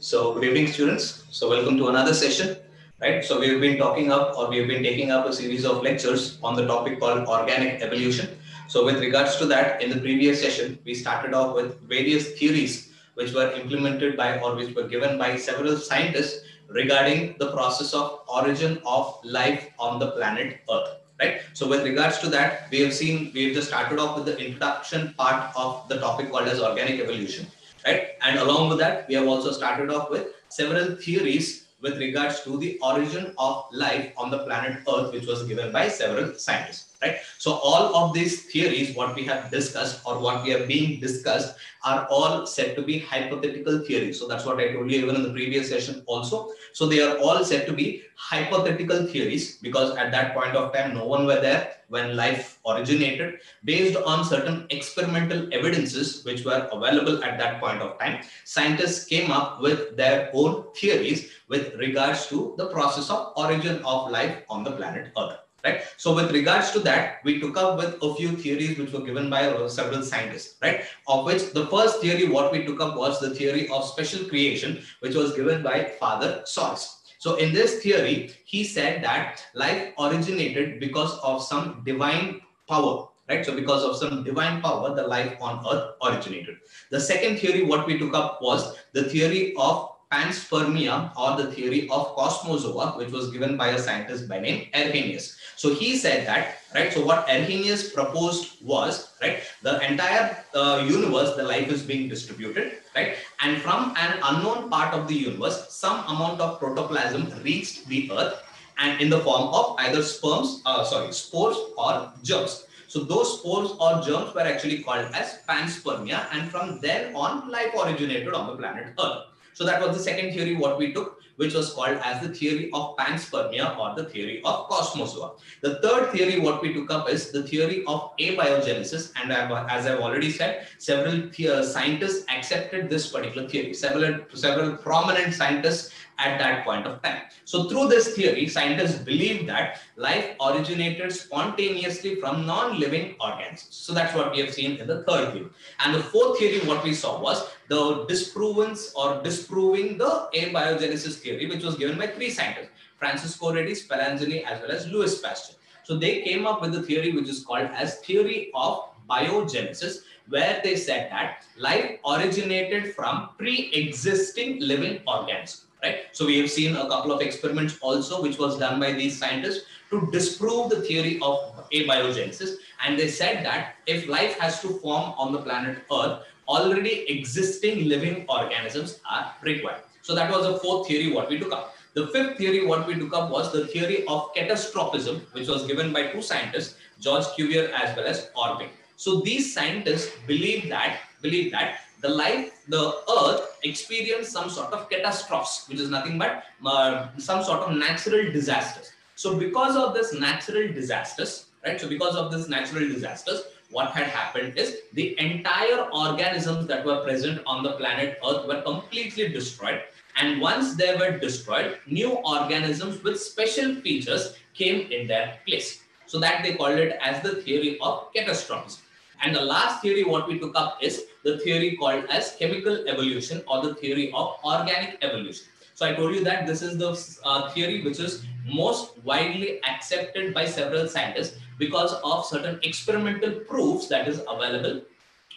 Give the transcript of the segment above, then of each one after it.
So good evening students. So welcome to another session, right? So we've been talking up or we've been taking up a series of lectures on the topic called organic evolution. So with regards to that, in the previous session, we started off with various theories which were implemented by or which were given by several scientists regarding the process of origin of life on the planet Earth, right? So with regards to that, we have seen, we have just started off with the introduction part of the topic called as organic evolution right? And along with that, we have also started off with several theories with regards to the origin of life on the planet Earth, which was given by several scientists, right? So all of these theories, what we have discussed or what we are being discussed are all said to be hypothetical theories. So that's what I told you even in the previous session also. So they are all said to be hypothetical theories because at that point of time, no one were there when life originated based on certain experimental evidences which were available at that point of time. Scientists came up with their own theories with regards to the process of origin of life on the planet Earth right? So with regards to that, we took up with a few theories which were given by uh, several scientists, right? Of which the first theory what we took up was the theory of special creation, which was given by Father Suarez. So in this theory, he said that life originated because of some divine power, right? So because of some divine power, the life on earth originated. The second theory what we took up was the theory of panspermia or the theory of cosmozoa, which was given by a scientist by name Arrhenius. So he said that, right? So what Arrhenius proposed was, right? The entire uh, universe, the life is being distributed, right? And from an unknown part of the universe, some amount of protoplasm reached the earth and in the form of either sperms, uh, sorry, spores or germs. So those spores or germs were actually called as panspermia and from then on life originated on the planet Earth. So that was the second theory what we took, which was called as the theory of panspermia or the theory of cosmozoa. The third theory what we took up is the theory of abiogenesis. And as I've already said, several scientists accepted this particular theory. Several, several prominent scientists at that point of time. So through this theory, scientists believe that life originated spontaneously from non-living organisms. So that's what we have seen in the third theory. And the fourth theory, what we saw was the disprovence or disproving the abiogenesis theory, which was given by three scientists, Francisco Redi, Spallanzani, as well as Louis Pasteur. So they came up with the theory which is called as theory of biogenesis, where they said that life originated from pre-existing living organisms right? So we have seen a couple of experiments also, which was done by these scientists to disprove the theory of abiogenesis. And they said that if life has to form on the planet Earth, already existing living organisms are required. So that was the fourth theory what we took up. The fifth theory what we took up was the theory of catastrophism, which was given by two scientists, George Cuvier as well as Orbigny. So these scientists believe that believe that the life, the earth experienced some sort of catastrophes, which is nothing but uh, some sort of natural disasters. So because of this natural disasters, right? So because of this natural disasters, what had happened is the entire organisms that were present on the planet Earth were completely destroyed. And once they were destroyed, new organisms with special features came in their place. So that they called it as the theory of catastrophes. And the last theory what we took up is the theory called as chemical evolution or the theory of organic evolution. So I told you that this is the uh, theory which is most widely accepted by several scientists because of certain experimental proofs that is available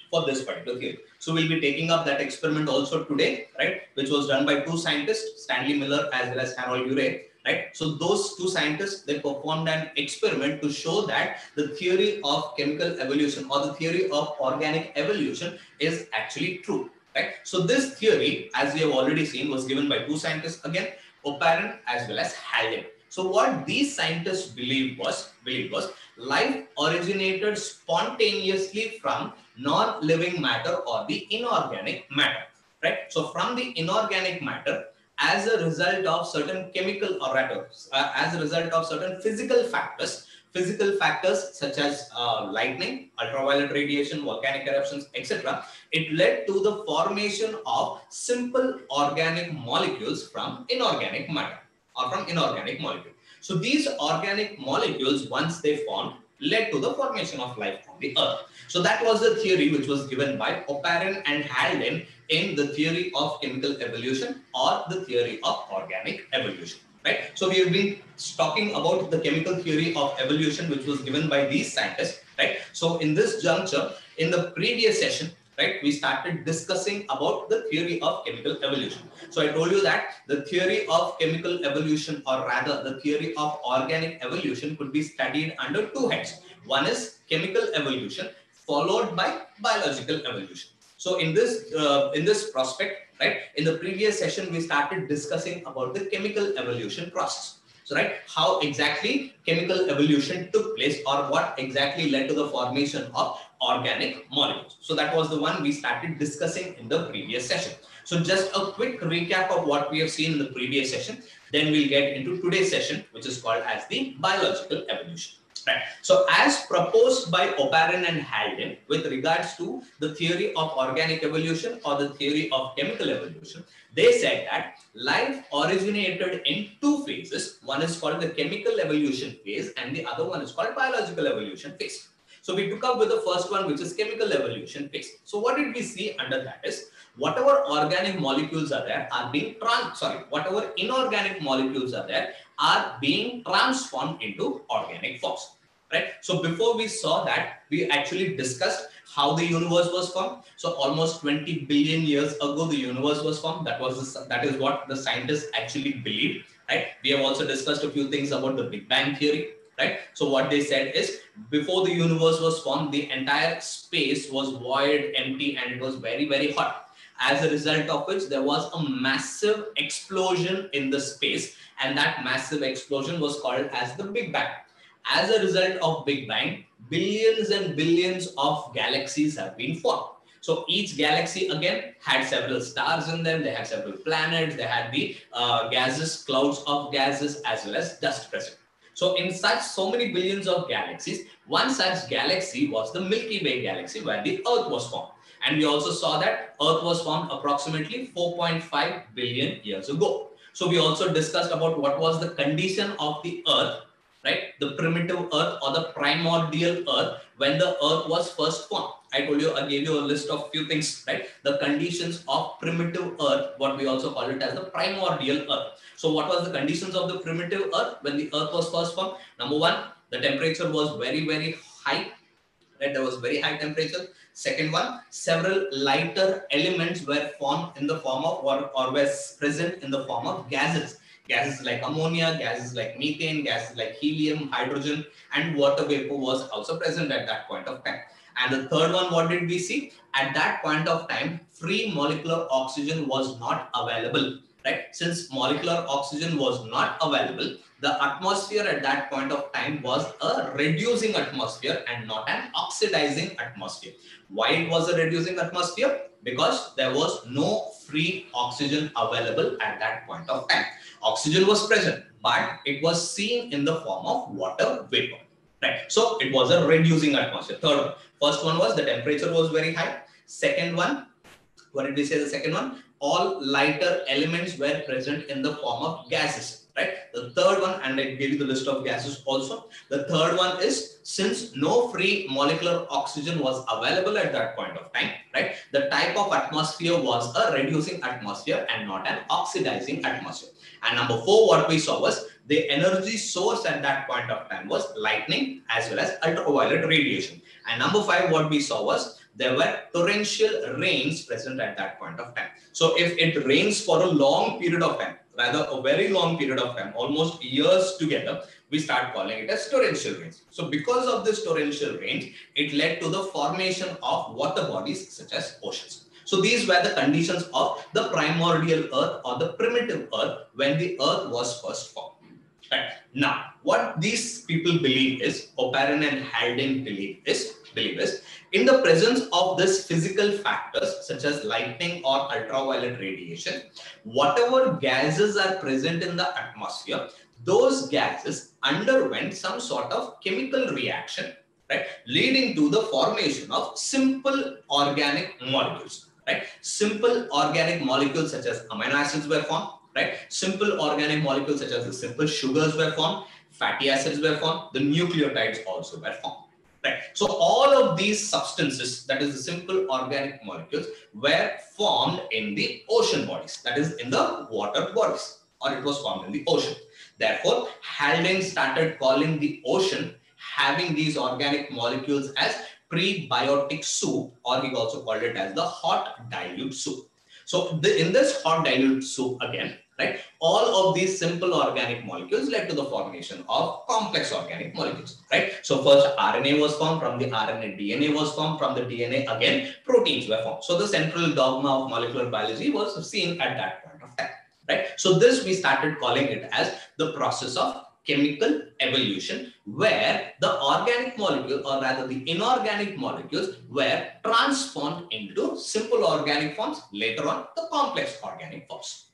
for this particular theory. So we'll be taking up that experiment also today, right? Which was done by two scientists, Stanley Miller as well as Harold Urey right? So those two scientists, they performed an experiment to show that the theory of chemical evolution or the theory of organic evolution is actually true, right? So this theory, as we have already seen, was given by two scientists again, Oparin as well as Haldane. So what these scientists believed was, believed was life originated spontaneously from non-living matter or the inorganic matter, right? So from the inorganic matter, as a result of certain chemical or rather uh, as a result of certain physical factors physical factors such as uh, lightning ultraviolet radiation volcanic eruptions etc it led to the formation of simple organic molecules from inorganic matter or from inorganic molecule. So these organic molecules once they formed led to the formation of life on the earth. So that was the theory which was given by Oparin and Haldane in the theory of chemical evolution or the theory of organic evolution right? So we have been talking about the chemical theory of evolution, which was given by these scientists, right? So in this juncture, in the previous session, right, we started discussing about the theory of chemical evolution. So I told you that the theory of chemical evolution, or rather the theory of organic evolution could be studied under two heads. One is chemical evolution, followed by biological evolution. So in this uh, in this prospect, right? In the previous session, we started discussing about the chemical evolution process. So, right, how exactly chemical evolution took place or what exactly led to the formation of organic molecules. So that was the one we started discussing in the previous session. So just a quick recap of what we have seen in the previous session. Then we'll get into today's session, which is called as the biological evolution. Right. So as proposed by Oparin and Haldane with regards to the theory of organic evolution or the theory of chemical evolution, they said that life originated in two phases. One is called the chemical evolution phase and the other one is called biological evolution phase. So we took up with the first one, which is chemical evolution phase. So what did we see under that is whatever organic molecules are there are being trans sorry whatever inorganic molecules are there are being transformed into organic forms right? So before we saw that we actually discussed how the universe was formed. So almost 20 billion years ago the universe was formed. That was the, that is what the scientists actually believed right? We have also discussed a few things about the big bang theory right? So what they said is before the universe was formed the entire space was void empty and it was very very hot. As a result of which there was a massive explosion in the space and that massive explosion was called as the Big Bang. As a result of Big Bang, billions and billions of galaxies have been formed. So each galaxy again had several stars in them, they had several planets, they had the uh, gases, clouds of gases as well as dust present. So in such so many billions of galaxies, one such galaxy was the Milky Way galaxy where the Earth was formed. And we also saw that Earth was formed approximately 4.5 billion years ago. So we also discussed about what was the condition of the Earth, right? The primitive Earth or the primordial Earth when the Earth was first formed. I told you, I gave you a list of few things, right? The conditions of primitive Earth, what we also call it as the primordial Earth. So what was the conditions of the primitive Earth when the Earth was first formed? Number one, the temperature was very, very high, right? There was very high temperature. Second one, several lighter elements were formed in the form of or, or were present in the form of gases. Gases like ammonia, gases like methane, gases like helium, hydrogen, and water vapor was also present at that point of time. And the third one, what did we see? At that point of time, free molecular oxygen was not available, right? Since molecular oxygen was not available, the atmosphere at that point of time was a reducing atmosphere and not an oxidizing atmosphere. Why it was a reducing atmosphere? Because there was no free oxygen available at that point of time. Oxygen was present, but it was seen in the form of water vapor. Right. So it was a reducing atmosphere. Third one. First one was the temperature was very high. Second one, what did we say the second one? All lighter elements were present in the form of gases right? The third one, and I gave you the list of gases also. The third one is since no free molecular oxygen was available at that point of time, right? The type of atmosphere was a reducing atmosphere and not an oxidizing atmosphere. And number four, what we saw was the energy source at that point of time was lightning as well as ultraviolet radiation. And number five, what we saw was there were torrential rains present at that point of time. So if it rains for a long period of time, rather a very long period of time, almost years together, we start calling it as torrential rains. So because of this torrential rains, it led to the formation of water bodies such as oceans. So these were the conditions of the primordial earth or the primitive earth when the earth was first formed. Now, what these people believe is, Oparin and Haldane believe is, believe is, in the presence of this physical factors such as lightning or ultraviolet radiation, whatever gases are present in the atmosphere, those gases underwent some sort of chemical reaction, right, leading to the formation of simple organic molecules, right? Simple organic molecules such as amino acids were formed, right? Simple organic molecules such as the simple sugars were formed, fatty acids were formed, the nucleotides also were formed. Right. So all of these substances, that is the simple organic molecules, were formed in the ocean bodies, that is in the water bodies, or it was formed in the ocean. Therefore, Haldane started calling the ocean having these organic molecules as prebiotic soup, or he also called it as the hot dilute soup. So the, in this hot dilute soup again, right, all of these simple organic molecules led to the formation of complex organic molecules, right? So first RNA was formed, from the RNA DNA was formed, from the DNA again proteins were formed. So the central dogma of molecular biology was seen at that point of time, right? So this we started calling it as the process of chemical evolution where the organic molecule or rather the inorganic molecules were transformed into simple organic forms later on the complex organic forms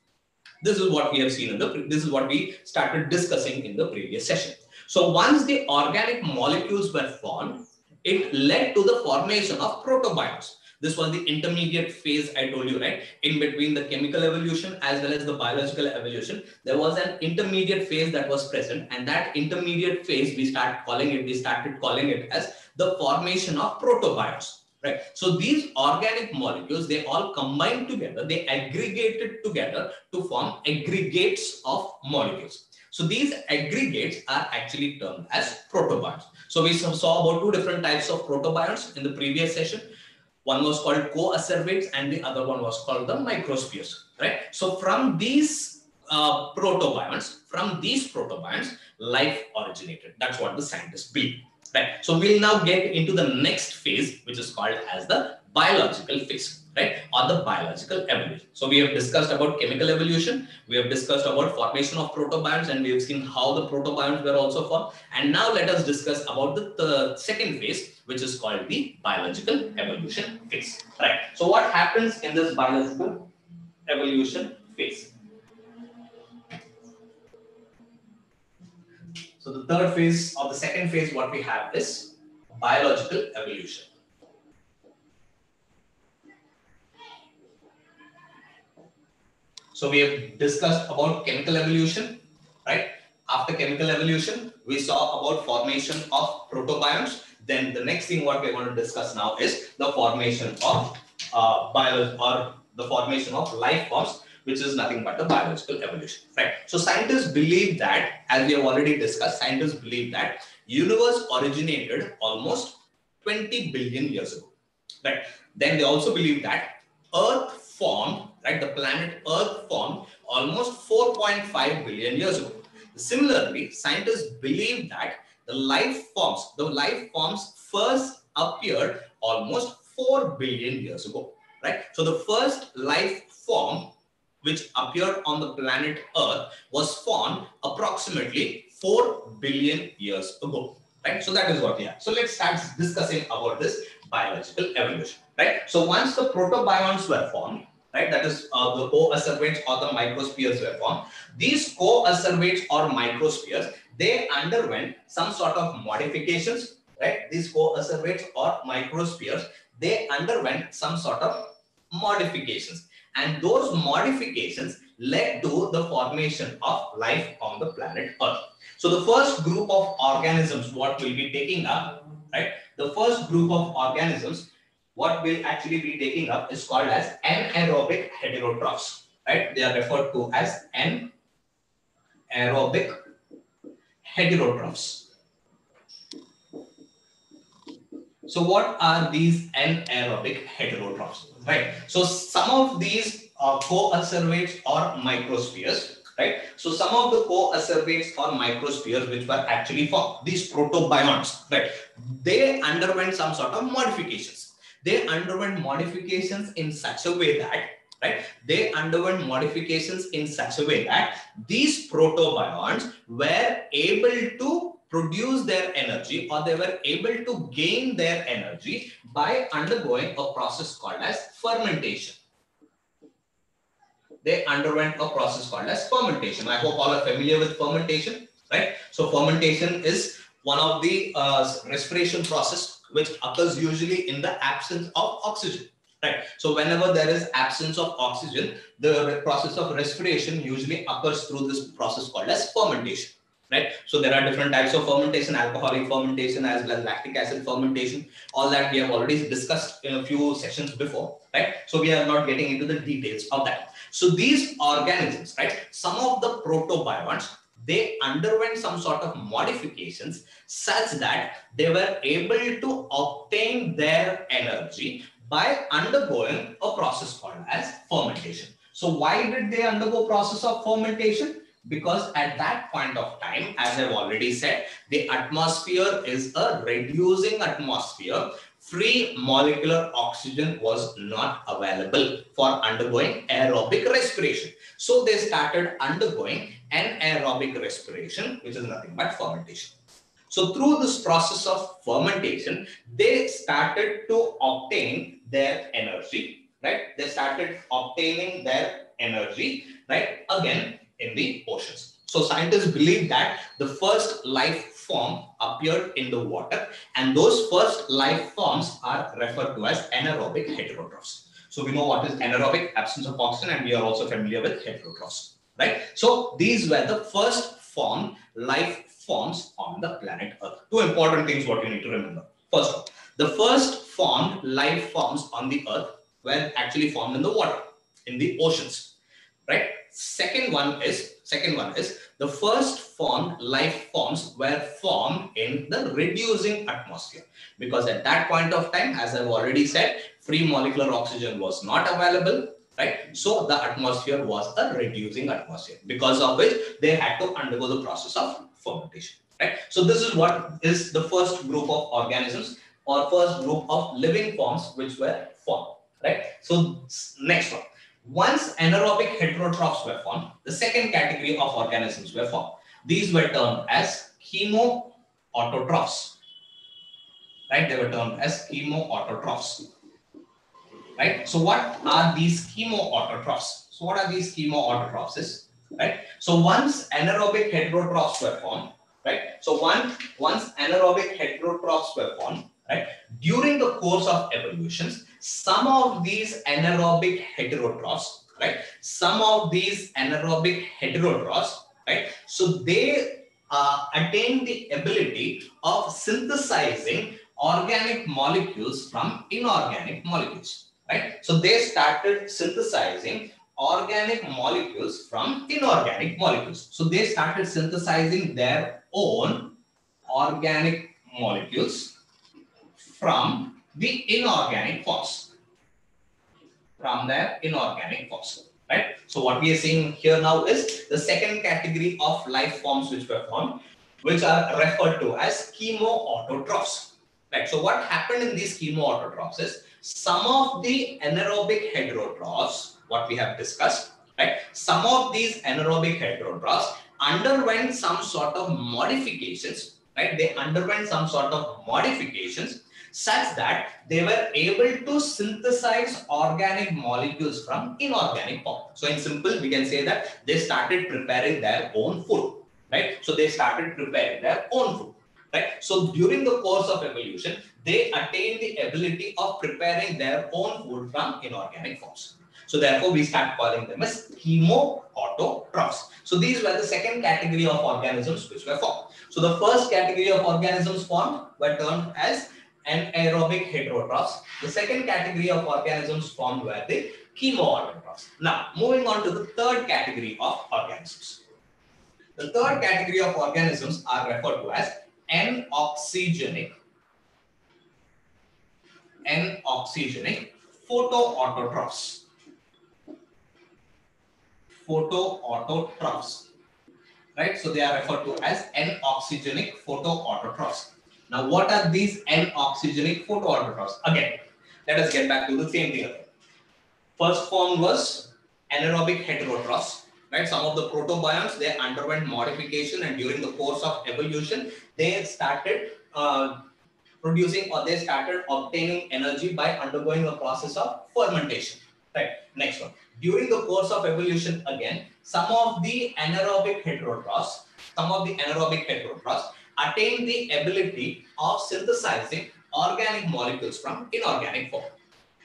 this is what we have seen in the this is what we started discussing in the previous session so once the organic molecules were formed it led to the formation of protobionts this was the intermediate phase I told you, right? In between the chemical evolution as well as the biological evolution, there was an intermediate phase that was present. And that intermediate phase, we start calling it, we started calling it as the formation of protobionts right. So these organic molecules they all combine together they aggregated together to form aggregates of molecules. So these aggregates are actually termed as protobionts so we saw about two different types of protobionts in the previous session. One was called coacervates and the other one was called the microspheres, right? So from these uh, protobionts, from these protobionts, life originated. That's what the scientists believe, right? So we'll now get into the next phase, which is called as the biological phase. Right? Or the biological evolution. So we have discussed about chemical evolution. We have discussed about formation of protobionts and we have seen how the protobionts were also formed. And now let us discuss about the, the second phase which is called the biological evolution phase. Right. So what happens in this biological evolution phase so the third phase or the second phase what we have is biological evolution So we have discussed about chemical evolution, right? After chemical evolution, we saw about formation of protobionts. Then the next thing what we're going to discuss now is the formation of uh, biology or the formation of life forms, which is nothing but the biological evolution, right? So scientists believe that, as we have already discussed, scientists believe that universe originated almost 20 billion years ago, right? Then they also believe that Earth formed right? The planet Earth formed almost 4.5 billion years ago. Similarly, scientists believe that the life forms, the life forms first appeared almost 4 billion years ago, right? So the first life form which appeared on the planet Earth was formed approximately 4 billion years ago, right? So that is what we have. So let's start discussing about this biological evolution, right? So once the protobionts were formed, right? That is uh, the co-acervates or the microspheres were formed. These co-acervates or microspheres, they underwent some sort of modifications, right? These co-acervates or microspheres, they underwent some sort of modifications. And those modifications led to the formation of life on the planet Earth. So the first group of organisms, what we'll be taking up, right? The first group of organisms what we'll actually be taking up is called as anaerobic heterotrophs, right? They are referred to as anaerobic heterotrophs. So what are these anaerobic heterotrophs, right? So some of these uh, co-acervates or microspheres, right? So some of the co-acervates or microspheres which were actually formed, these protobionts, right? They underwent some sort of modifications they underwent modifications in such a way that right they underwent modifications in such a way that these protobionts were able to produce their energy or they were able to gain their energy by undergoing a process called as fermentation. They underwent a process called as fermentation. I hope all are familiar with fermentation right? So fermentation is one of the uh, respiration process which occurs usually in the absence of oxygen right? So whenever there is absence of oxygen the process of respiration usually occurs through this process called as fermentation right? So there are different types of fermentation, alcoholic fermentation as well as lactic acid fermentation. All that we have already discussed in a few sessions before, right? So we are not getting into the details of that. So these organisms, right? Some of the protobionts, they underwent some sort of modifications such that they were able to obtain their energy by undergoing a process called as fermentation. So why did they undergo process of fermentation? Because at that point of time, as I've already said, the atmosphere is a reducing atmosphere. Free molecular oxygen was not available for undergoing aerobic respiration. So they started undergoing an aerobic respiration, which is nothing but fermentation. So through this process of fermentation, they started to obtain their energy, right? They started obtaining their energy, right? Again, in the oceans. So scientists believe that the first life form appeared in the water and those first life forms are referred to as anaerobic heterotrophs. So we know what is anaerobic, absence of oxygen, and we are also familiar with heterotrophs, right? So these were the first formed life forms on the planet Earth. Two important things what you need to remember. First the first formed life forms on the Earth were actually formed in the water, in the oceans, right? Second one is second one is the first formed life forms were formed in the reducing atmosphere because at that point of time, as I've already said, free molecular oxygen was not available. Right, so the atmosphere was a reducing atmosphere because of which they had to undergo the process of fermentation. Right, so this is what is the first group of organisms or first group of living forms which were formed. Right, so next one once anaerobic heterotrophs were formed, the second category of organisms were formed. These were termed as chemoautotrophs. Right? They were termed as chemoautotrophs. Right? So what are these chemoautotrophs? So what are these chemoautotrophs? Right? So once anaerobic heterotrophs were formed, right? So once once anaerobic heterotrophs were formed, right? During the course of evolutions, some of these anaerobic heterotrophs, right? Some of these anaerobic heterotrophs, right? So they uh, attain the ability of synthesizing organic molecules from inorganic molecules, right? So they started synthesizing organic molecules from inorganic molecules. So they started synthesizing their own organic molecules from the inorganic forms from their inorganic forms right? So what we are seeing here now is the second category of life forms which were formed which are referred to as chemoautotrophs. Right so what happened in these chemoautotrophs is some of the anaerobic heterotrophs what we have discussed right? Some of these anaerobic heterotrophs underwent some sort of modifications right? They underwent some sort of modifications such that they were able to synthesize organic molecules from inorganic form. So in simple, we can say that they started preparing their own food, right? So they started preparing their own food, right? So during the course of evolution, they attained the ability of preparing their own food from inorganic forms. So therefore, we start calling them as chemoautotrophs. So these were the second category of organisms which were formed. So the first category of organisms formed were termed as anaerobic heterotrophs. The second category of organisms formed were the chemoautotrophs. Now, moving on to the third category of organisms. The third category of organisms are referred to as anoxygenic, anoxygenic photoautotrophs. Photoautotrophs. Right? So they are referred to as anoxygenic photoautotrophs. Now, what are these anoxygenic photoautotrophs? Again, let us get back to the same thing. First form was anaerobic heterotrophs, right? Some of the protobionts, they underwent modification and during the course of evolution, they started uh, producing or they started obtaining energy by undergoing a process of fermentation, right? Next one. During the course of evolution, again, some of the anaerobic heterotrophs, some of the anaerobic heterotrophs, attain the ability of synthesizing organic molecules from inorganic form.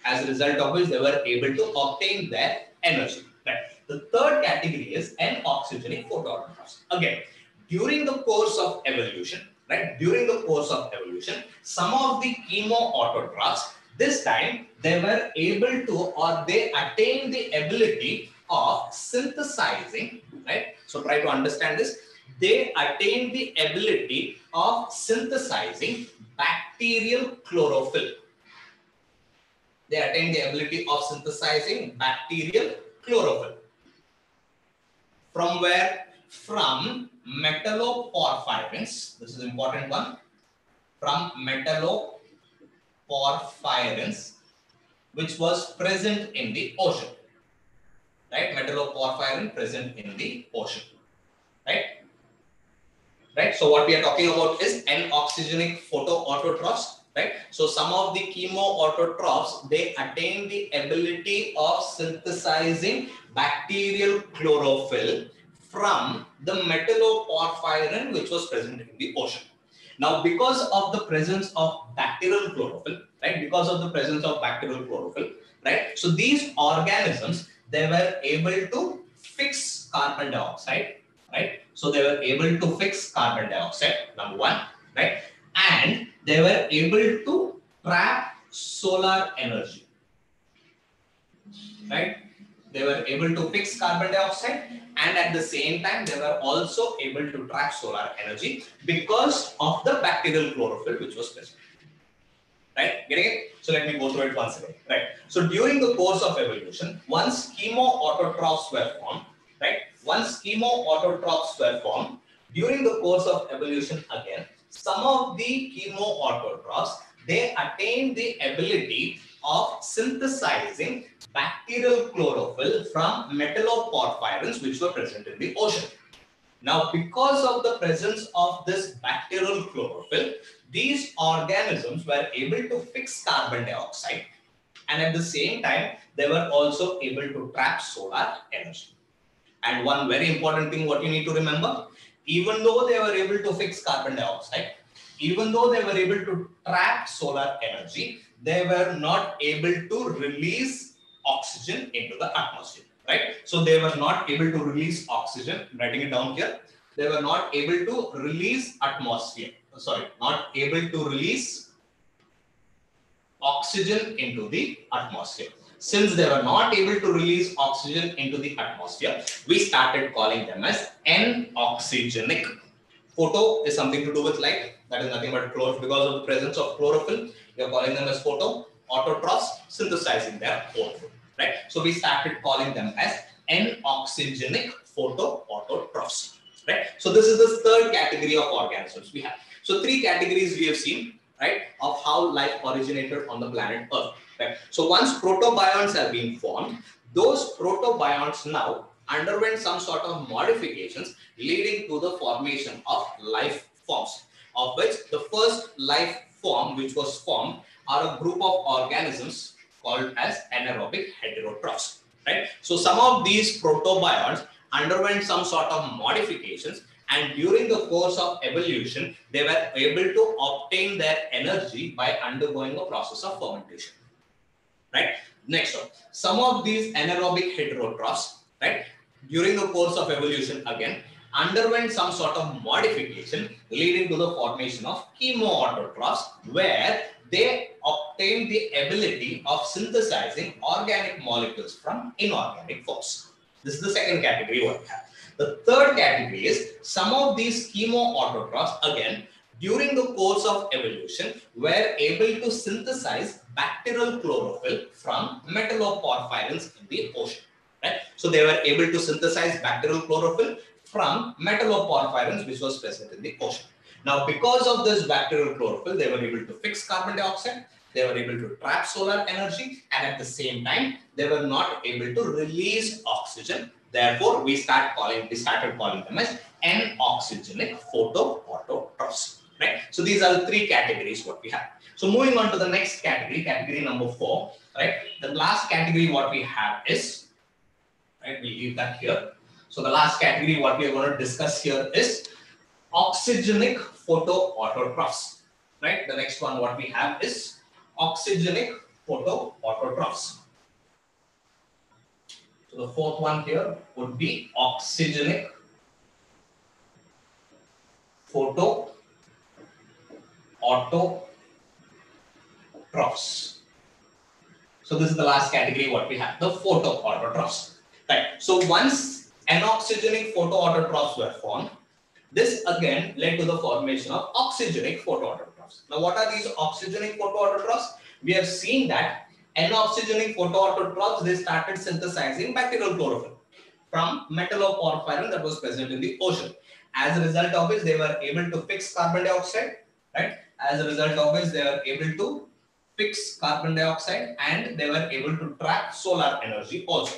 As a result of which they were able to obtain their energy. Right. The third category is anoxygenic photoautotrophs. Again, during the course of evolution, right? During the course of evolution, some of the chemoautotrophs, this time they were able to or they attained the ability of synthesizing, right? So try to understand this. They attain the ability of synthesizing bacterial chlorophyll. They attain the ability of synthesizing bacterial chlorophyll. From where? From metalloporphyrins. This is important one. From metalloporphyrins, which was present in the ocean. Right? Metalloporphyrin present in the ocean. Right? Right? So what we are talking about is anoxygenic photoautotrophs right? So some of the chemoautotrophs, they attain the ability of synthesizing bacterial chlorophyll from the metalloporphyrin which was present in the ocean. Now, because of the presence of bacterial chlorophyll, right? Because of the presence of bacterial chlorophyll, right? So these organisms, they were able to fix carbon dioxide, right? So they were able to fix carbon dioxide, number one, right? And they were able to trap solar energy. Right? They were able to fix carbon dioxide and at the same time they were also able to trap solar energy because of the bacterial chlorophyll which was present. Right? Getting it? So let me go through it once again. Right? So during the course of evolution, once chemoautotrophs were formed, right? Once chemoautotrophs were formed, during the course of evolution again, some of the chemoautotrophs, they attained the ability of synthesizing bacterial chlorophyll from metalloporphyrins which were present in the ocean. Now, because of the presence of this bacterial chlorophyll, these organisms were able to fix carbon dioxide and at the same time, they were also able to trap solar energy. And one very important thing what you need to remember, even though they were able to fix carbon dioxide, even though they were able to trap solar energy, they were not able to release oxygen into the atmosphere, right? So they were not able to release oxygen, I'm writing it down here. They were not able to release atmosphere, sorry, not able to release oxygen into the atmosphere. Since they were not able to release oxygen into the atmosphere, we started calling them as anoxygenic. Photo is something to do with light. That is nothing but chlorophyll. Because of the presence of chlorophyll, we are calling them as photo autotrophs synthesizing their chlorophyll. Right? So we started calling them as anoxygenic photoautotrophs. Right? So this is the third category of organisms we have. So three categories we have seen, right, of how life originated on the planet Earth. Right? So once protobionts have been formed, those protobionts now underwent some sort of modifications leading to the formation of life forms, of which the first life form which was formed are a group of organisms called as anaerobic heterotrophs. Right? So some of these protobionts underwent some sort of modifications and during the course of evolution, they were able to obtain their energy by undergoing a process of fermentation right? Next one, some of these anaerobic heterotrophs, right, during the course of evolution again, underwent some sort of modification leading to the formation of chemoautotrophs where they obtained the ability of synthesizing organic molecules from inorganic forms. This is the second category what have. The third category is some of these chemoautotrophs again during the course of evolution were able to synthesize bacterial chlorophyll from metalloporphyrins in the ocean. Right? So they were able to synthesize bacterial chlorophyll from metalloporphyrins which was present in the ocean. Now because of this bacterial chlorophyll, they were able to fix carbon dioxide, they were able to trap solar energy and at the same time, they were not able to release oxygen. Therefore, we start calling, we started calling them as anoxygenic photoautotrophs right? So these are the three categories what we have. So moving on to the next category, category number four, right? The last category what we have is, right? We leave that here. So the last category what we are going to discuss here is oxygenic photoautotrophs, right? The next one what we have is oxygenic photoautotrophs. So the fourth one here would be oxygenic photo autotrophs. So this is the last category what we have, the photo autotrophs. Right. So once anoxygenic photoautotrophs were formed, this again led to the formation of oxygenic photoautotrophs. Now what are these oxygenic photoautotrophs? We have seen that anoxygenic photoautotrophs, they started synthesizing bacterial chlorophyll from metalloporphyrin that was present in the ocean. As a result of which they were able to fix carbon dioxide, right? As a result of which they were able to fix carbon dioxide and they were able to trap solar energy also.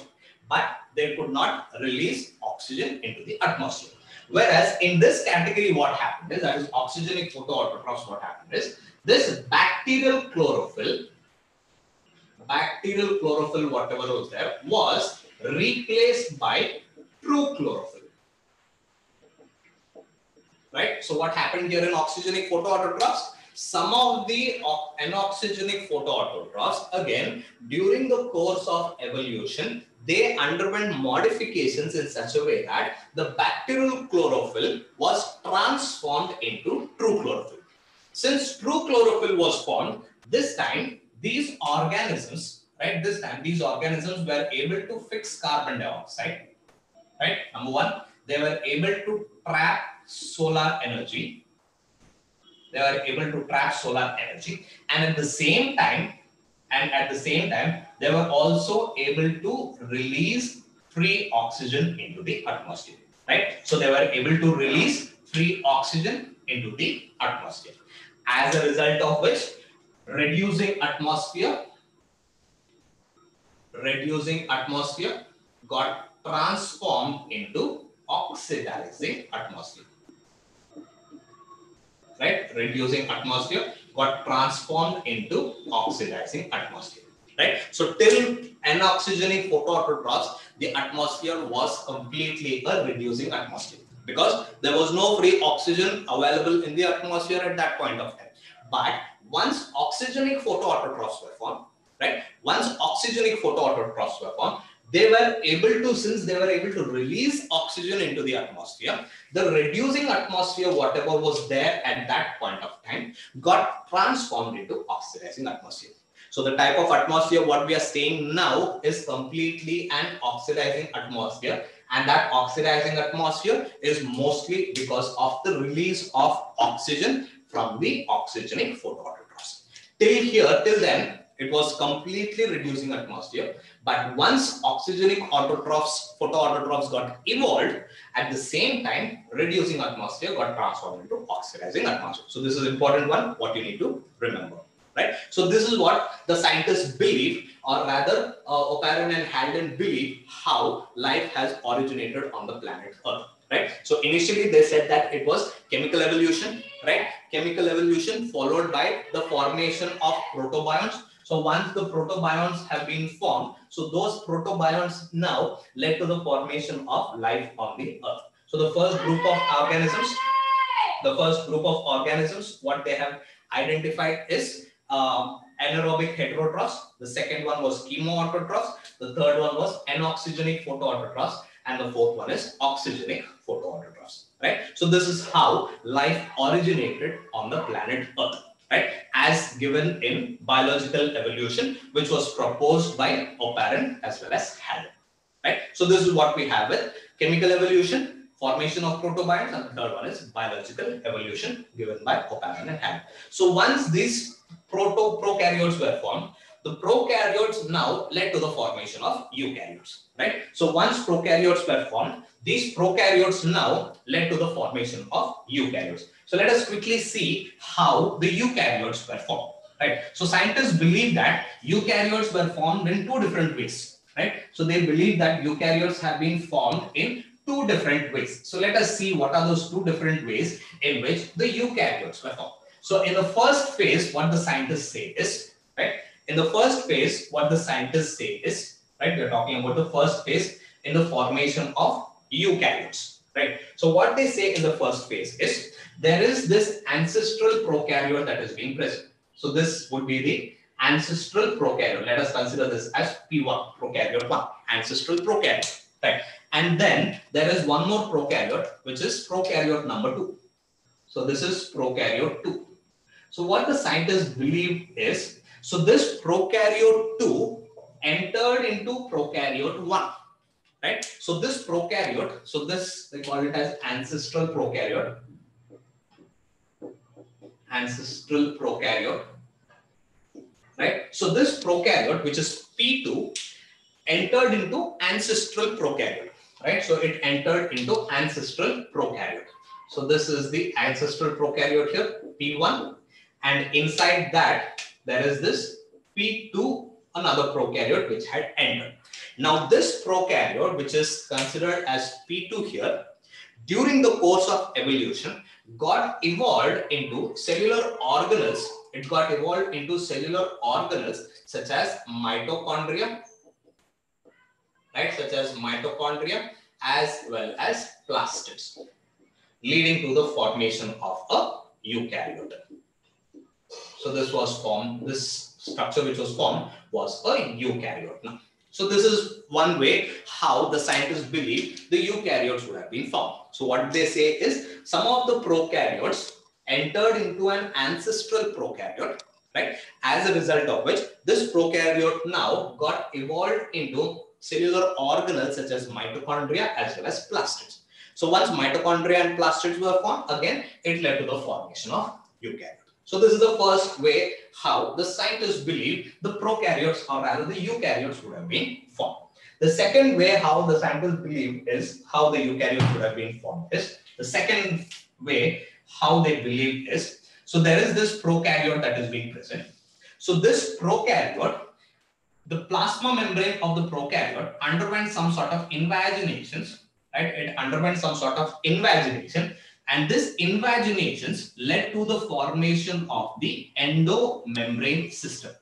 But they could not release oxygen into the atmosphere. Whereas in this category, what happened is that is oxygenic photoautotrophs. What happened is this bacterial chlorophyll, bacterial chlorophyll, whatever was there, was replaced by true chlorophyll. Right. So what happened here in oxygenic photoautotrophs? Some of the anoxygenic photoautotrophs, again, during the course of evolution, they underwent modifications in such a way that the bacterial chlorophyll was transformed into true chlorophyll. Since true chlorophyll was formed, this time these organisms, right, this time these organisms were able to fix carbon dioxide, right? Number one, they were able to trap solar energy. They were able to trap solar energy and at the same time, and at the same time, they were also able to release free oxygen into the atmosphere, right? So they were able to release free oxygen into the atmosphere. As a result of which, reducing atmosphere, reducing atmosphere got transformed into oxidizing atmosphere. Right? Reducing atmosphere got transformed into oxidizing atmosphere right? So till anoxygenic photoautotrophs, the atmosphere was completely a reducing atmosphere because there was no free oxygen available in the atmosphere at that point of time. But once oxygenic photoautotrophs were formed, right? Once oxygenic photoautotrophs were formed, they were able to, since they were able to release oxygen into the atmosphere, the reducing atmosphere, whatever was there at that point of time, got transformed into oxidizing atmosphere. So the type of atmosphere what we are seeing now is completely an oxidizing atmosphere and that oxidizing atmosphere is mostly because of the release of oxygen from the oxygenic photoautotrophs. Till here, till then, it was completely reducing atmosphere. But once oxygenic autotrophs, photoautotrophs got evolved, at the same time, reducing atmosphere got transformed into oxidizing atmosphere. So this is important one, what you need to remember right? So this is what the scientists believe, or rather, uh, Oparin and Haldane believe how life has originated on the planet Earth, right? So initially they said that it was chemical evolution, right? Chemical evolution followed by the formation of protobionts. So once the protobionts have been formed, so those protobionts now led to the formation of life on the Earth. So the first group of organisms, the first group of organisms, what they have identified is um, anaerobic heterotrophs. The second one was chemoautotrophs. The third one was anoxygenic photoautotrophs. And the fourth one is oxygenic photoautotrophs. Right. So this is how life originated on the planet Earth. Right, as given in biological evolution, which was proposed by Oparin as well as Haldane. Right, so this is what we have with chemical evolution, formation of protobionts, and the third one is biological evolution given by Oparin and Haldane. So once these proto prokaryotes were formed, the prokaryotes now led to the formation of eukaryotes, right? So once prokaryotes were formed, these prokaryotes now led to the formation of eukaryotes. So let us quickly see how the eukaryotes were formed, right? So scientists believe that eukaryotes were formed in two different ways, right? So they believe that eukaryotes have been formed in two different ways. So let us see what are those two different ways in which the eukaryotes were formed. So in the first phase, what the scientists say is, right? In the first phase, what the scientists say is, right? We're talking about the first phase in the formation of eukaryotes, right? So what they say in the first phase is, there is this ancestral prokaryote that is being present. So this would be the ancestral prokaryote. Let us consider this as P1, prokaryote 1, ancestral prokaryote, right? And then there is one more prokaryote, which is prokaryote number 2 So this is prokaryote 2. So what the scientists believe is, so this prokaryote 2 entered into prokaryote 1 right? So this prokaryote, so this they call it as ancestral prokaryote, ancestral prokaryote, right? So this prokaryote, which is P2, entered into ancestral prokaryote, right? So it entered into ancestral prokaryote. So this is the ancestral prokaryote here, P1, and inside that there is this P2, another prokaryote which had entered. Now this prokaryote, which is considered as P2 here, during the course of evolution, got evolved into cellular organelles. It got evolved into cellular organelles such as mitochondria, right? Such as mitochondria as well as plastids, leading to the formation of a eukaryote. So this was formed, this structure which was formed was a eukaryote. Now, so this is one way how the scientists believe the eukaryotes would have been formed. So what they say is some of the prokaryotes entered into an ancestral prokaryote, right? As a result of which this prokaryote now got evolved into cellular organelles such as mitochondria as well as plastids. So once mitochondria and plastids were formed, again, it led to the formation of eukaryote. So this is the first way how the scientists believe the prokaryotes or rather the eukaryotes would have been formed. The second way how the scientists believe is how the eukaryotes would have been formed is the second way how they believe is so there is this prokaryote that is being present. So this prokaryote, the plasma membrane of the prokaryote underwent some sort of invaginations, right? It underwent some sort of invagination and this invaginations led to the formation of the endomembrane system.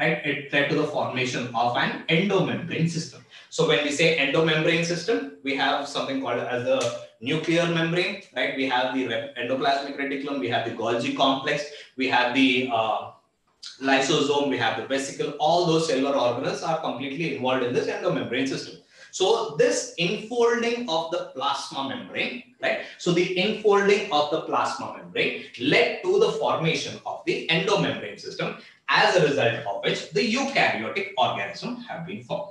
Right? It led to the formation of an endomembrane system. So when we say endomembrane system, we have something called as the nuclear membrane, right? We have the endoplasmic reticulum, we have the Golgi complex, we have the uh, lysosome, we have the vesicle, all those cellular organelles are completely involved in this endomembrane system. So this infolding of the plasma membrane, right? So the infolding of the plasma membrane led to the formation of the endomembrane system as a result of which the eukaryotic organism have been formed.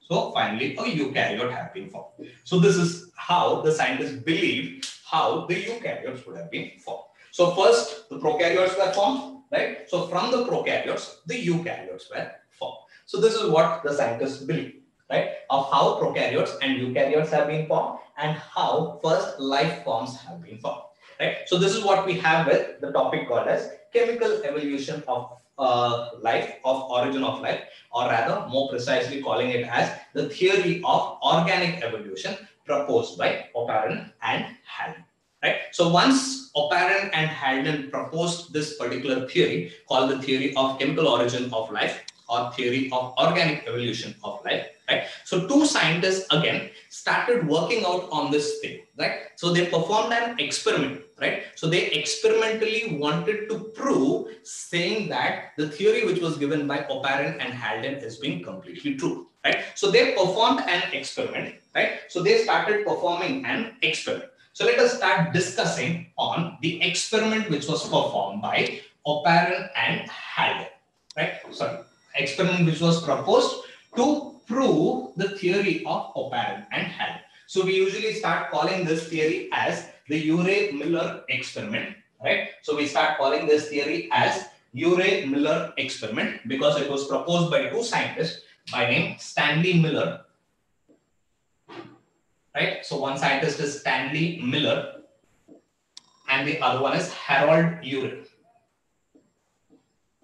So finally, a eukaryote have been formed. So this is how the scientists believe how the eukaryotes would have been formed. So first, the prokaryotes were formed, right? So from the prokaryotes, the eukaryotes were formed. So this is what the scientists believe right, of how prokaryotes and eukaryotes have been formed and how first life forms have been formed, right? So this is what we have with the topic called as chemical evolution of uh, life, of origin of life, or rather more precisely calling it as the theory of organic evolution proposed by Oparin and Haldane. Right? So once Oparin and Haldane proposed this particular theory called the theory of chemical origin of life or theory of organic evolution of life, right? So two scientists again started working out on this thing, right? So they performed an experiment, right? So they experimentally wanted to prove saying that the theory which was given by Oparin and Haldane is being completely true, right? So they performed an experiment, right? So they started performing an experiment. So let us start discussing on the experiment which was performed by Oparin and Haldane, right? Sorry, experiment which was proposed to prove the theory of Oparin and Haldane. So we usually start calling this theory as the Urey-Miller experiment, right? So we start calling this theory as Urey-Miller experiment because it was proposed by two scientists by name Stanley Miller, right? So one scientist is Stanley Miller and the other one is Harold Urey.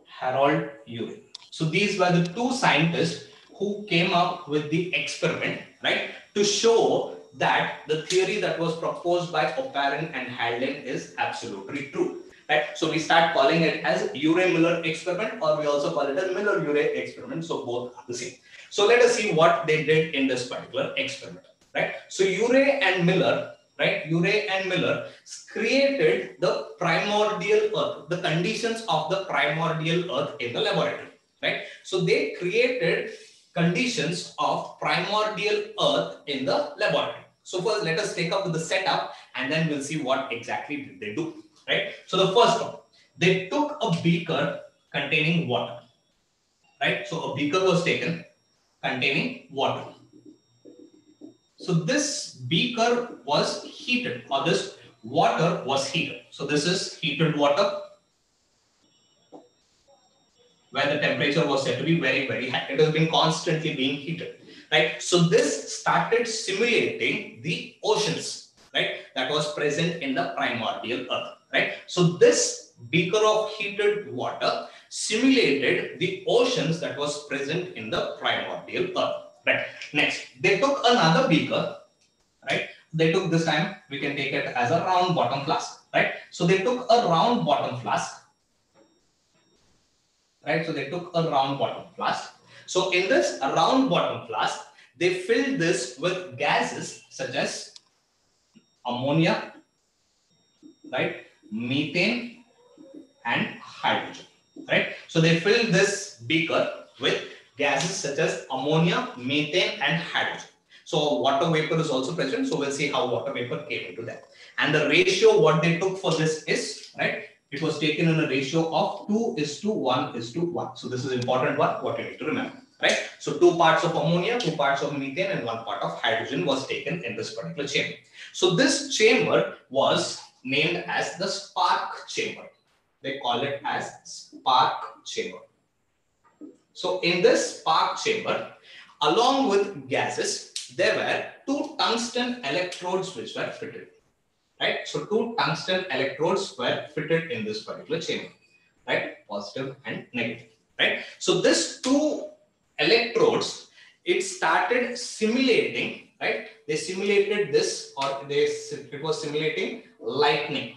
Harold Urey. So these were the two scientists who came up with the experiment, right, to show that the theory that was proposed by Oparin and Haldane is absolutely true. Right? So we start calling it as Urey-Miller experiment or we also call it as Miller-Urey experiment. So both are the same. So let us see what they did in this particular experiment. Right? So Urey and Miller, right? Urey and Miller created the primordial earth, the conditions of the primordial earth in the laboratory. Right? So they created conditions of primordial earth in the laboratory. So first, let us take up the setup and then we'll see what exactly did they do, right? So the first one, they took a beaker containing water, right? So a beaker was taken containing water. So this beaker was heated or this water was heated. So this is heated water where the temperature was said to be very, very high. It has been constantly being heated, right? So this started simulating the oceans, right? That was present in the primordial earth, right? So this beaker of heated water simulated the oceans that was present in the primordial earth, right? Next, they took another beaker, right? They took this time, we can take it as a round bottom flask, right? So they took a round bottom flask right? So they took a round bottom flask. So in this round bottom flask, they filled this with gases such as ammonia, right? Methane and hydrogen, right? So they filled this beaker with gases such as ammonia, methane and hydrogen. So water vapor is also present. So we'll see how water vapor came into that. And the ratio what they took for this is, right? It was taken in a ratio of 2 is to 1 is to 1. So this is important one, what you need to remember, right? So two parts of ammonia, two parts of methane and one part of hydrogen was taken in this particular chamber. So this chamber was named as the spark chamber. They call it as spark chamber. So in this spark chamber, along with gases, there were two tungsten electrodes which were fitted right? So two tungsten electrodes were fitted in this particular chamber, right? Positive and negative, right? So this two electrodes, it started simulating, right? They simulated this or they, it was simulating lightning,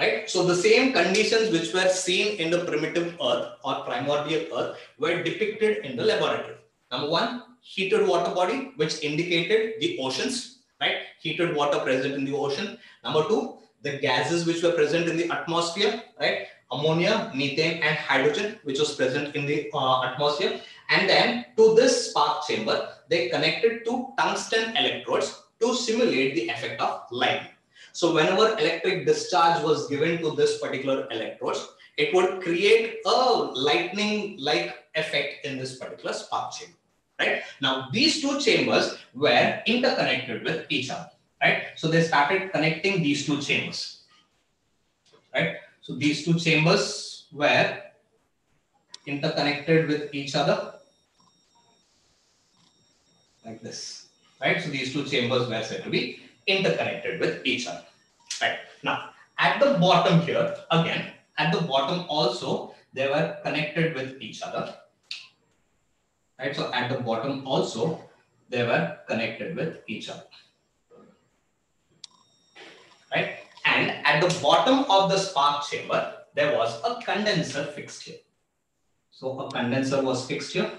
right? So the same conditions which were seen in the primitive earth or primordial earth were depicted in the laboratory. Number one, heated water body, which indicated the oceans, right? Heated water present in the ocean. Number two, the gases which were present in the atmosphere, right? Ammonia, methane, and hydrogen, which was present in the uh, atmosphere. And then to this spark chamber, they connected two tungsten electrodes to simulate the effect of light. So whenever electric discharge was given to this particular electrodes, it would create a lightning-like effect in this particular spark chamber right? Now, these two chambers were interconnected with each other, right? So they started connecting these two chambers, right? So these two chambers were interconnected with each other like this, right? So these two chambers were said to be interconnected with each other, right? Now, at the bottom here, again, at the bottom also, they were connected with each other, right? So at the bottom also, they were connected with each other, right? And at the bottom of the spark chamber, there was a condenser fixed here. So a condenser was fixed here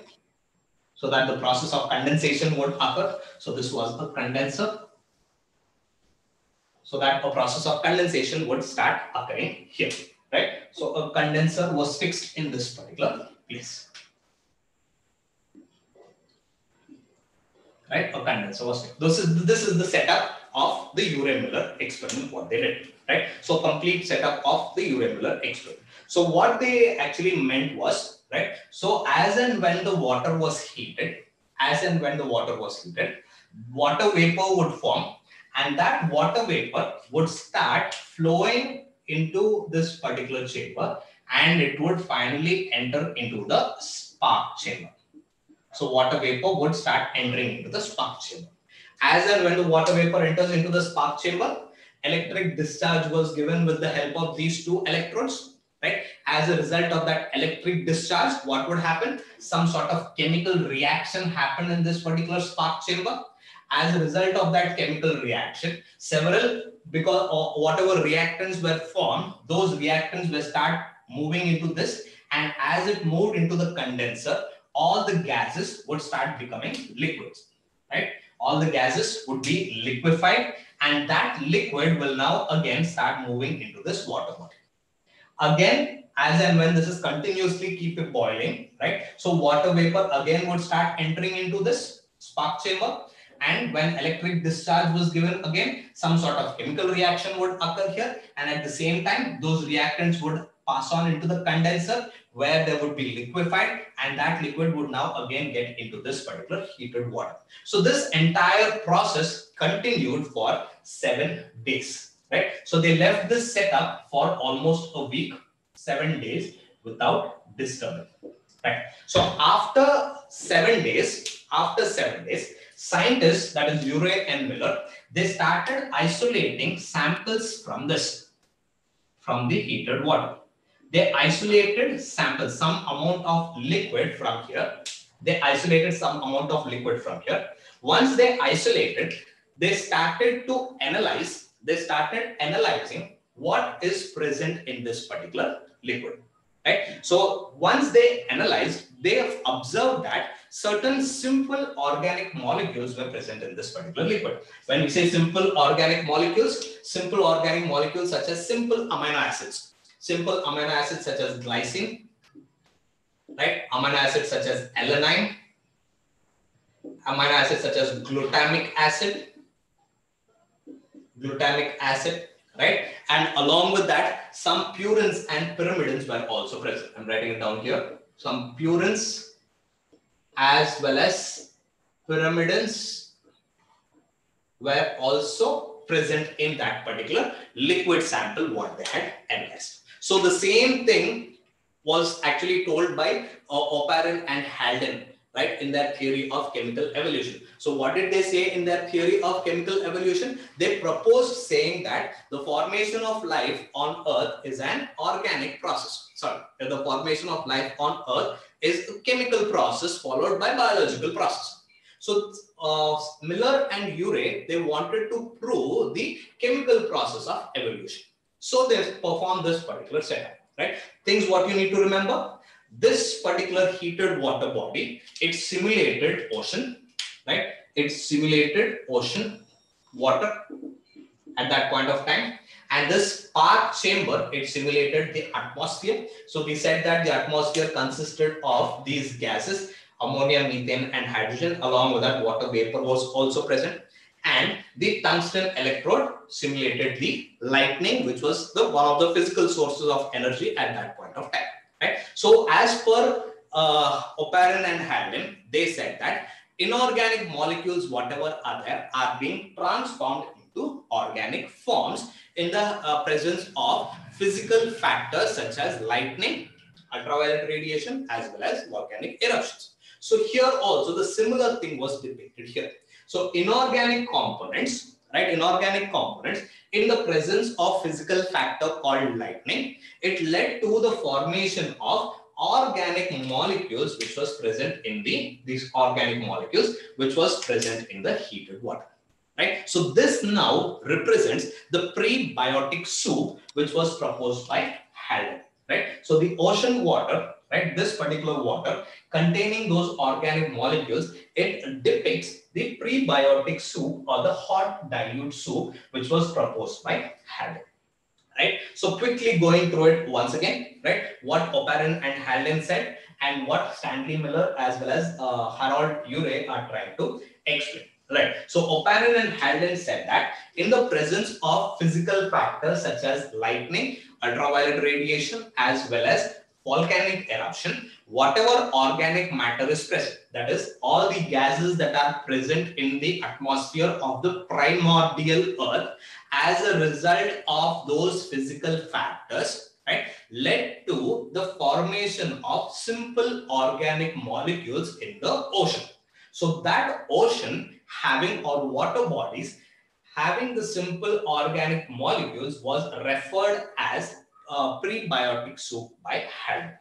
so that the process of condensation would occur. So this was a condenser so that a process of condensation would start occurring here, right? So a condenser was fixed in this particular place. Right? A condenser was this is this is the setup of the Urey-Miller experiment, what they did, right? So complete setup of the Urey-Miller experiment. So what they actually meant was, right? So as and when the water was heated, as and when the water was heated, water vapor would form and that water vapor would start flowing into this particular chamber and it would finally enter into the spark chamber. So water vapor would start entering into the spark chamber. As and when the water vapor enters into the spark chamber, electric discharge was given with the help of these two electrodes, right? As a result of that electric discharge, what would happen? Some sort of chemical reaction happened in this particular spark chamber. As a result of that chemical reaction, several, because uh, whatever reactants were formed, those reactants will start moving into this. And as it moved into the condenser, all the gases would start becoming liquids, right? All the gases would be liquefied and that liquid will now again start moving into this water body. Again, as and when this is continuously keep it boiling, right? So water vapor again would start entering into this spark chamber and when electric discharge was given again, some sort of chemical reaction would occur here. And at the same time, those reactants would pass on into the condenser where they would be liquefied and that liquid would now again get into this particular heated water. So this entire process continued for seven days, right? So they left this setup for almost a week, seven days without disturbance, right? So after seven days, after seven days, scientists, that is Urey and Miller, they started isolating samples from this, from the heated water. They isolated samples, some amount of liquid from here. They isolated some amount of liquid from here. Once they isolated, they started to analyze, they started analyzing what is present in this particular liquid. Right? So once they analyzed, they have observed that certain simple organic molecules were present in this particular liquid. When we say simple organic molecules, simple organic molecules such as simple amino acids, simple amino acids such as glycine, right? Amino acids such as alanine, amino acids such as glutamic acid, glutamic acid, right? And along with that, some purines and pyrimidines were also present. I'm writing it down here. Some purines as well as pyrimidines were also present in that particular liquid sample what they had analyzed. So the same thing was actually told by uh, Oparin and Haldane right, in their theory of chemical evolution. So what did they say in their theory of chemical evolution? They proposed saying that the formation of life on earth is an organic process. Sorry, the formation of life on earth is a chemical process followed by biological process. So uh, Miller and Urey, they wanted to prove the chemical process of evolution. So they performed this particular setup, right? Things what you need to remember this particular heated water body, it simulated ocean, right? It simulated ocean water at that point of time. And this spark chamber, it simulated the atmosphere. So we said that the atmosphere consisted of these gases, ammonia, methane, and hydrogen. Along with that, water vapor was also present. And the tungsten electrode simulated the lightning, which was the one of the physical sources of energy at that point of time. Right? So as per uh, Oparin and Haldane, they said that inorganic molecules, whatever are there, are being transformed into organic forms in the uh, presence of physical factors such as lightning, ultraviolet radiation, as well as volcanic eruptions. So here also the similar thing was depicted here. So inorganic components, right, inorganic components in the presence of physical factor called lightning, it led to the formation of organic molecules which was present in the these organic molecules which was present in the heated water right? So this now represents the prebiotic soup which was proposed by Haldane right? So the ocean water right this particular water containing those organic molecules it depicts the prebiotic soup or the hot dilute soup which was proposed by Haldane right? So quickly going through it once again, right? What Oparin and Haldane said and what Stanley Miller as well as uh, Harold Urey are trying to explain, right? So Oparin and Haldane said that in the presence of physical factors such as lightning, ultraviolet radiation, as well as volcanic eruption, whatever organic matter is present, that is all the gases that are present in the atmosphere of the primordial earth as a result of those physical factors, right, led to the formation of simple organic molecules in the ocean. So that ocean having or water bodies having the simple organic molecules was referred as a prebiotic soup by Haldane.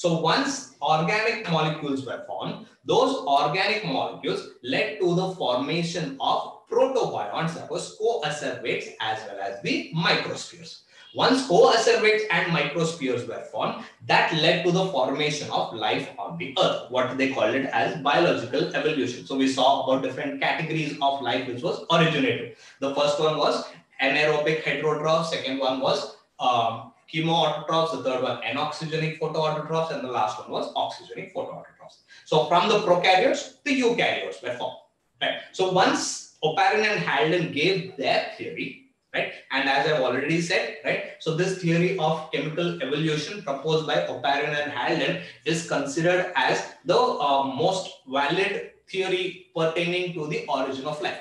So once organic molecules were formed, those organic molecules led to the formation of protobionts that was coacervates as well as the microspheres. Once coacervates and microspheres were formed, that led to the formation of life on the earth, what they called it as biological evolution. So we saw about different categories of life which was originated. The first one was anaerobic heterotroph, second one was um, chemoautotrophs, the third one anoxygenic photoautotrophs, and the last one was oxygenic photoautotrophs. So from the prokaryotes, the eukaryotes were formed. Right. So once Oparin and Haldane gave their theory, right? And as I've already said, right? So this theory of chemical evolution proposed by Oparin and Haldane is considered as the uh, most valid theory pertaining to the origin of life.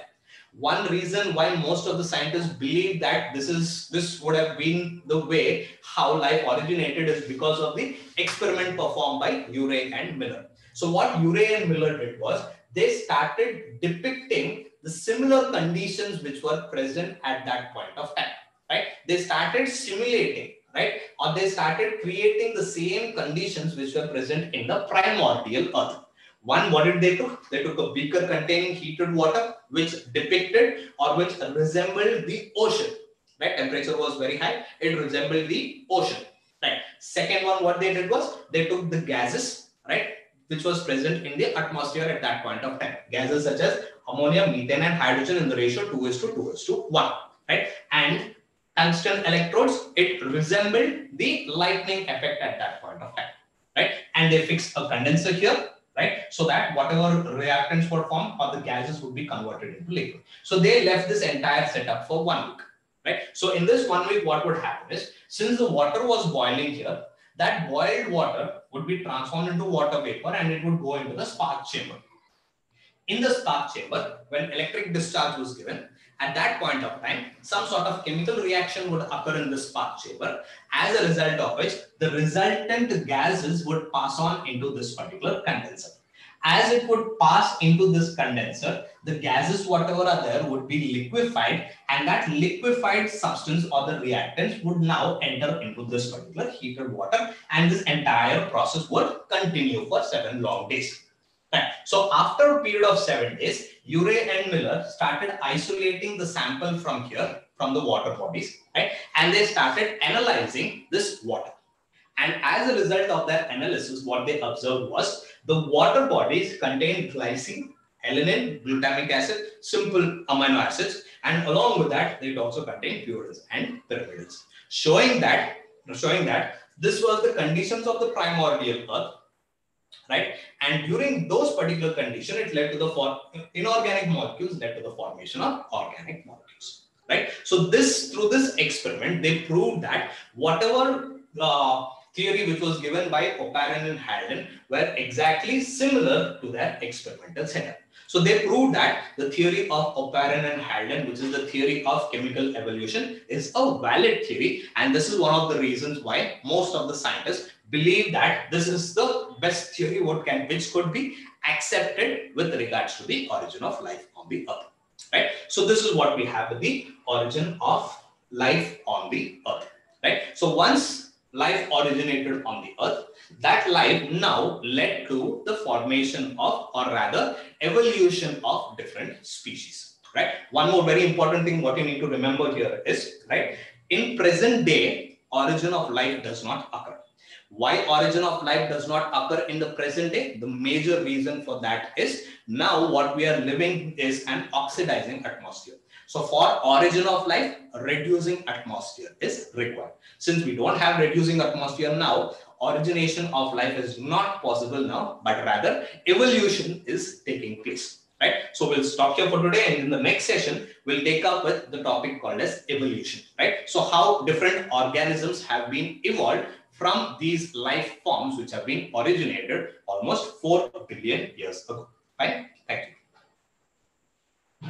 One reason why most of the scientists believe that this is this would have been the way how life originated is because of the experiment performed by Urey and Miller. So what Urey and Miller did was they started depicting the similar conditions which were present at that point of time, right? They started simulating, right? Or they started creating the same conditions which were present in the primordial earth. One, what did they took? They took a beaker containing heated water, which depicted or which resembled the ocean, right? Temperature was very high. It resembled the ocean, right? Second one, what they did was they took the gases, right? Which was present in the atmosphere at that point of time. Gases such as ammonia, methane, and hydrogen in the ratio 2 is to 2 is to 1, right? And tungsten electrodes, it resembled the lightning effect at that point of time, right? And they fixed a condenser here, right? So that whatever reactants were formed or the gases would be converted into liquid. So they left this entire setup for one week, right? So in this one week, what would happen is, since the water was boiling here, that boiled water would be transformed into water vapor and it would go into the spark chamber in the spark chamber, when electric discharge was given, at that point of time, some sort of chemical reaction would occur in the spark chamber, as a result of which the resultant gases would pass on into this particular condenser. As it would pass into this condenser, the gases, whatever are there, would be liquefied, and that liquefied substance or the reactants would now enter into this particular heated water, and this entire process would continue for seven long days. Right. So after a period of seven days, Urey and Miller started isolating the sample from here, from the water bodies, right? And they started analyzing this water. And as a result of that analysis, what they observed was the water bodies contain glycine, alanine, glutamic acid, simple amino acids, and along with that, they also contain purines and pyrimidines, showing that showing that this was the conditions of the primordial earth right? And during those particular conditions, it led to the for inorganic molecules led to the formation of organic molecules, right? So this through this experiment, they proved that whatever uh, theory which was given by Oparin and Haldane were exactly similar to their experimental setup. So they proved that the theory of Oparin and Haldane, which is the theory of chemical evolution, is a valid theory. And this is one of the reasons why most of the scientists believe that this is the best theory what can which could be accepted with regards to the origin of life on the earth right? So this is what we have with the origin of life on the earth right? So once life originated on the earth that life now led to the formation of or rather evolution of different species right? One more very important thing what you need to remember here is right? In present day origin of life does not occur why origin of life does not occur in the present day? The major reason for that is now what we are living is an oxidizing atmosphere. So for origin of life, reducing atmosphere is required. Since we don't have reducing atmosphere now, origination of life is not possible now, but rather evolution is taking place. Right. So we'll stop here for today. And in the next session, we'll take up with the topic called as evolution. Right. So how different organisms have been evolved from these life forms which have been originated almost 4 billion years ago. Right? Thank you.